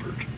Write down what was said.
Shepherd.